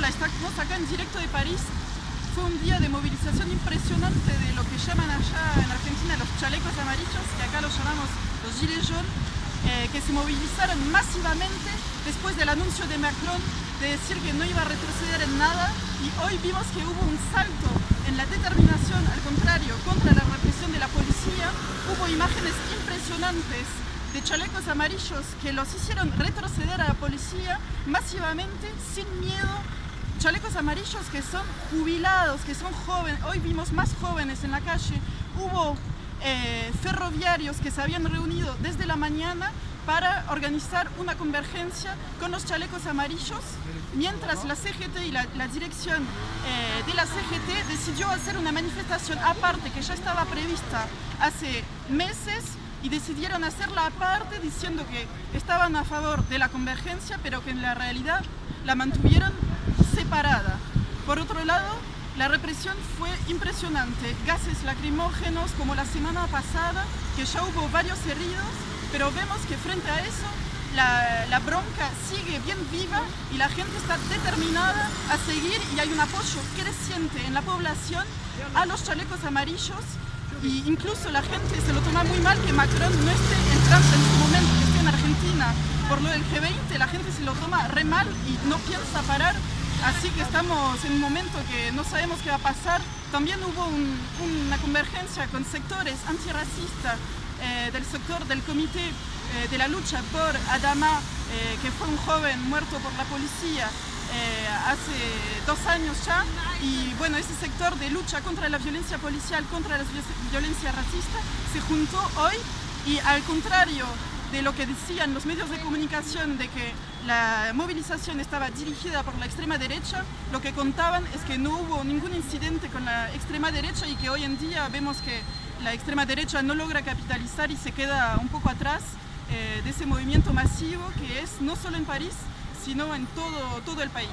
la estamos acá en directo de París. Fue un día de movilización impresionante de lo que llaman allá en Argentina los chalecos amarillos, que acá los llamamos los gilets jaunes, eh, que se movilizaron masivamente después del anuncio de Macron de decir que no iba a retroceder en nada y hoy vimos que hubo un salto en la determinación, al contrario, contra la represión de la policía. Hubo imágenes impresionantes de chalecos amarillos que los hicieron retroceder a la policía masivamente, sin miedo. Chalecos amarillos que son jubilados, que son jóvenes. Hoy vimos más jóvenes en la calle. Hubo eh, ferroviarios que se habían reunido desde la mañana para organizar una convergencia con los chalecos amarillos, mientras la CGT y la, dirección eh, de la CGT decidió hacer una manifestación aparte que ya estaba prevista hace meses y decidieron hacerla aparte diciendo que estaban a favor de la convergencia, pero que en la realidad la mantuvieron separada. Por otro lado, la represión fue impresionante, gases lacrimógenos como la semana pasada, que ya hubo varios heridos, pero vemos que frente a eso la, bronca sigue bien viva y la gente está determinada a seguir y hay un apoyo creciente en la población a los chalecos amarillos y incluso la gente se lo toma muy mal que Macron no esté entrando en este momento, que esté en Argentina por lo del G20, la gente se lo toma re mal y no piensa parar, así que estamos en un momento que no sabemos qué va a pasar. También hubo una convergencia con sectores antirracistas eh, del sector del comité eh, de la lucha por Adama, eh, que fue un joven muerto por la policía hace dos años ya y bueno, ese sector de lucha contra la violencia policial, contra la violencia racista, se juntó hoy y al contrario de lo que decían los medios de comunicación de que la movilización estaba dirigida por la extrema derecha, lo que contaban es que no hubo ningún incidente con la extrema derecha y que hoy en día vemos que la extrema derecha no logra capitalizar y se queda un poco atrás eh, de ese movimiento masivo que es no solo en París, sino en todo, todo el país.